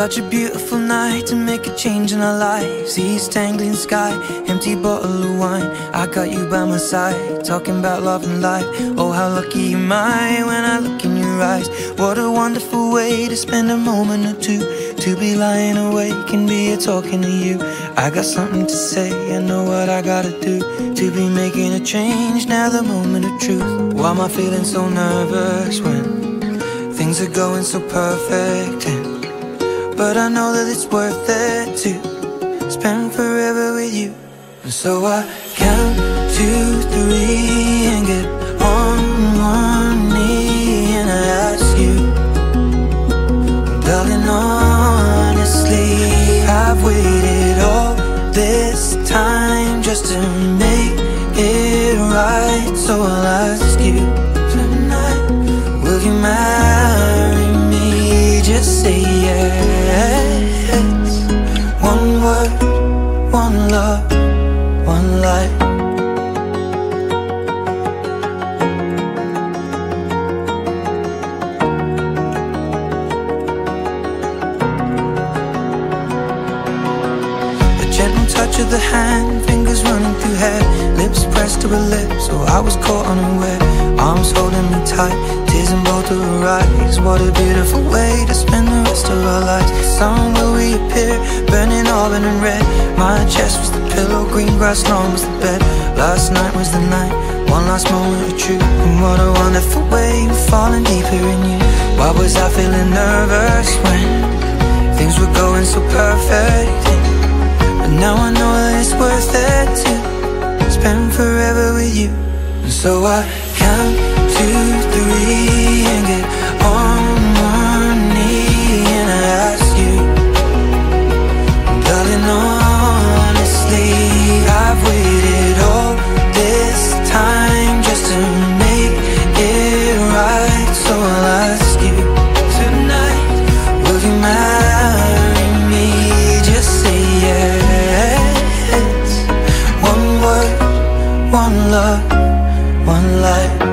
Such a beautiful night to make a change in our lives. East Anglian sky, empty bottle of wine. I got you by my side, talking about love and life. Oh, how lucky am I when I look in your eyes. What a wonderful way to spend a moment or two. To be lying awake and be talking to you. I got something to say, I know what I gotta do. To be making a change, now the moment of truth. Why am I feeling so nervous when things are going so perfect? But I know that it's worth it to spend forever with you. And so I count to three, and get on one knee, and I ask you, darling, honestly, I've waited all this time just to make it right. So I'll ask Say yes. One word, one love, one life. Touch of the hand, fingers running through hair, lips pressed to her lips. So I was caught unaware, arms holding me tight, tears in both of her eyes. What a beautiful way to spend the rest of our lives. Sun will reappear, burning auburn and red. My chest was the pillow, green grass lawn was the bed. Last night was the night, one last moment of truth. And what a wonderful way of falling deeper in you. Why was I feeling nervous when things were going so perfect? But now I know that it's worth it to spend forever with you. And so I count three, one life.